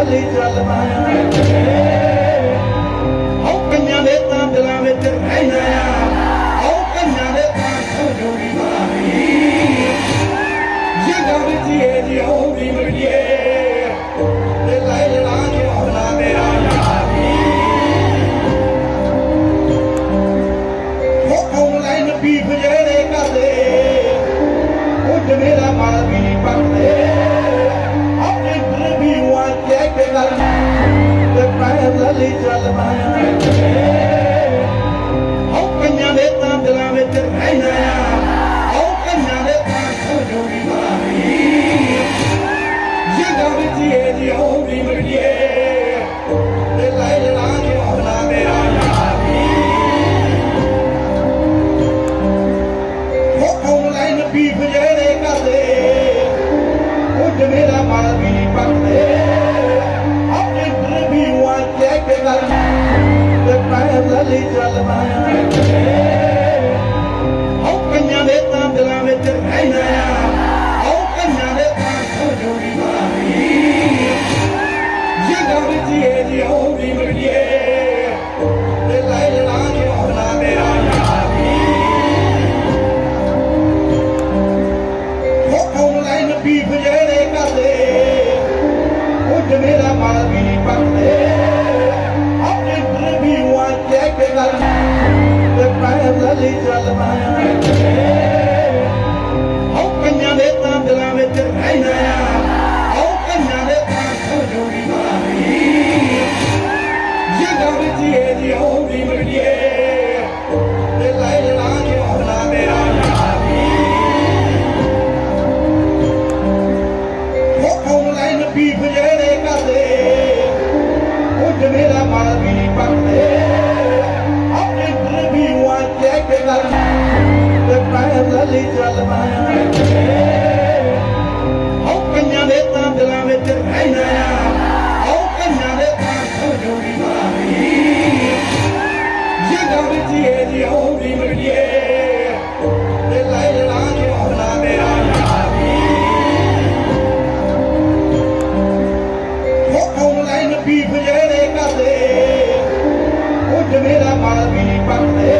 Jal Jal Maya I'm not going que me la malvi parte ਆਪਣੇ ਪ੍ਰਭੀ ਵਾਂ ਤੇ ਕੇ ਗੱਲ ਤੇ ਪੈਰ ਲਈ ਚੱਲ ਮਾਇਆ ਹੋ ਕੰਨਾਂ ਦੇ ਤਾਂ ਦਿਲਾਂ ਵਿੱਚ ਰਹਿਣਾ ਹੋ ਕੰਨਾਂ ਦੇ ਤਾਂ ਸੋਝੀ ਮਾਰੀ ਇਹ ਗੱਲ ਜੀ ਇਹ ਦੀ ਹੋਣੀ ਮੜੀਏ ਤੇ ਲੈ ਲਾ ਕੇ ਗੱਲ ਤੇ ਪੈਦਲ ਹੀ ਚੱਲ ਪਾਇਆ ਹੋ ਕੰਨਾਂ ਦੇ ਤਾਂ ਦਿਲਾਂ ਵਿੱਚ ਰਹਿਣਾ ਹੋ ਕੰਨਾਂ ਦੇ ਤਾਂ ਸੋਜੋ ਵੀ ਮਾਰੀ ਜੇ ਗਾਵੇ ਜੀ ਇਹ ਜੀ ਹੋ ਵੀ ਮੜੀਏ ਤੇ ਲੈ ਲਾਂਗੇ ਹੋਣਾ ਮੇਰਾ ਬੀਫ ਜਿਹੜੇ ਕਰਦੇ ਉਹ ਮੇਰਾ ਮਾਲ ਵੀ ਨਹੀਂ ਪੱਕਦੇ